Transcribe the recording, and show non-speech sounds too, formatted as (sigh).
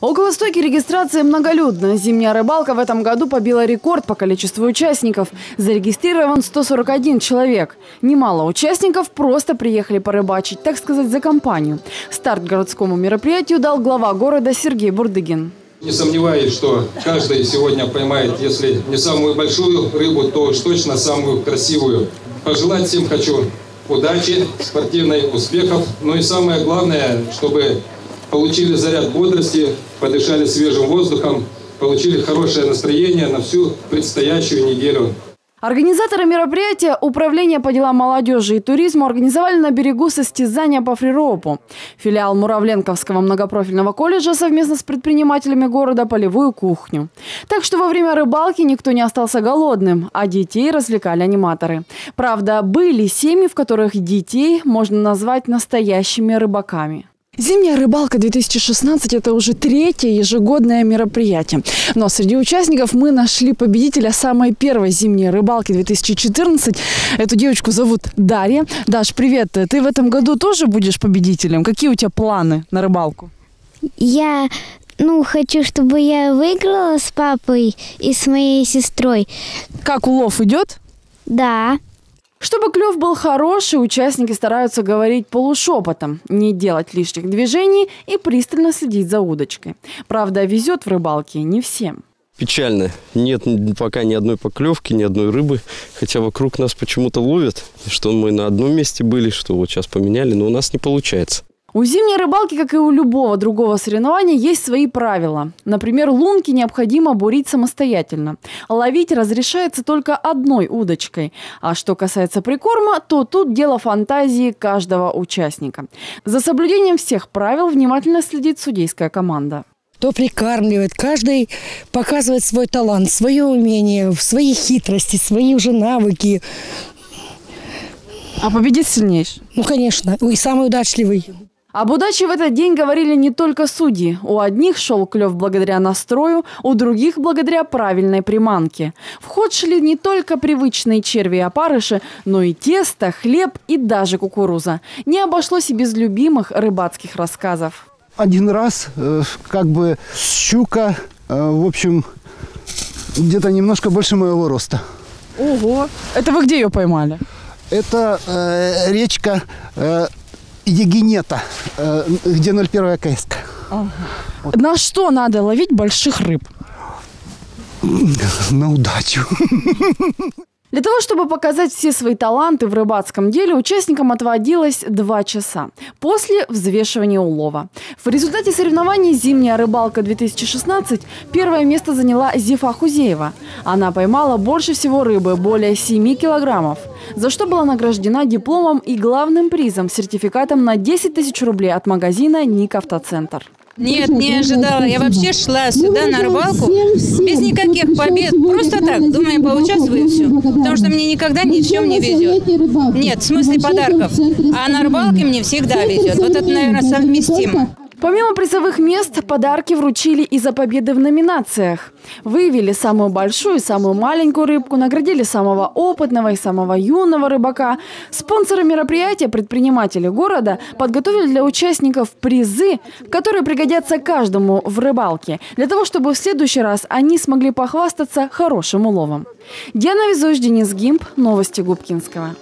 Около стойки регистрации многолюдно. Зимняя рыбалка в этом году побила рекорд по количеству участников. Зарегистрирован 141 человек. Немало участников просто приехали порыбачить, так сказать, за компанию. Старт городскому мероприятию дал глава города Сергей Бурдыгин. Не сомневаюсь, что каждый сегодня поймает, если не самую большую рыбу, то уж точно самую красивую. Пожелать всем хочу удачи, спортивной успехов, ну и самое главное, чтобы получили заряд бодрости, подышали свежим воздухом, получили хорошее настроение на всю предстоящую неделю. Организаторы мероприятия Управления по делам молодежи и туризму организовали на берегу состязания по фриропу. Филиал Муравленковского многопрофильного колледжа совместно с предпринимателями города полевую кухню. Так что во время рыбалки никто не остался голодным, а детей развлекали аниматоры. Правда, были семьи, в которых детей можно назвать настоящими рыбаками. Зимняя рыбалка 2016 – это уже третье ежегодное мероприятие. Но среди участников мы нашли победителя самой первой зимней рыбалки 2014. Эту девочку зовут Дарья. Даш, привет. Ты в этом году тоже будешь победителем? Какие у тебя планы на рыбалку? Я ну, хочу, чтобы я выиграла с папой и с моей сестрой. Как улов идет? Да. Чтобы клев был хороший, участники стараются говорить полушепотом, не делать лишних движений и пристально следить за удочкой. Правда, везет в рыбалке не всем. Печально. Нет пока ни одной поклевки, ни одной рыбы. Хотя вокруг нас почему-то ловят, что мы на одном месте были, что вот сейчас поменяли, но у нас не получается. У зимней рыбалки, как и у любого другого соревнования, есть свои правила. Например, лунки необходимо бурить самостоятельно. Ловить разрешается только одной удочкой. А что касается прикорма, то тут дело фантазии каждого участника. За соблюдением всех правил внимательно следит судейская команда кто прикармливает, каждый показывает свой талант, свое умение, свои хитрости, свои уже навыки. А победит сильнейший? Ну, конечно, и самый удачливый. Об удаче в этот день говорили не только судьи. У одних шел клев благодаря настрою, у других благодаря правильной приманке. В ход шли не только привычные черви и опарыши, но и тесто, хлеб и даже кукуруза. Не обошлось и без любимых рыбацких рассказов. Один раз э, как бы щука, э, в общем, где-то немножко больше моего роста. Ого! Это вы где ее поймали? Это э, речка э, Егинета, э, где 01 КС. Ага. На что надо ловить больших рыб? На удачу. (laughs) Для того, чтобы показать все свои таланты в рыбацком деле, участникам отводилось два часа. После взвешивания улова. В результате соревнований «Зимняя рыбалка-2016» первое место заняла Зифа Хузеева. Она поймала больше всего рыбы, более 7 килограммов, за что была награждена дипломом и главным призом – сертификатом на 10 тысяч рублей от магазина «Ник Автоцентр». Нет, не ожидала. Я вообще шла сюда на рыбалку без никаких побед. Просто так, думаю, поучаствую и все. Потому что мне никогда ни в чем не везет. Нет, в смысле подарков. А на рыбалке мне всегда везет. Вот это, наверное, совместимо. Помимо призовых мест, подарки вручили и за победы в номинациях. Выявили самую большую и самую маленькую рыбку, наградили самого опытного и самого юного рыбака. Спонсоры мероприятия, предприниматели города, подготовили для участников призы, которые пригодятся каждому в рыбалке, для того, чтобы в следующий раз они смогли похвастаться хорошим уловом. Диана Везуш, Денис Гимп, Новости Губкинского.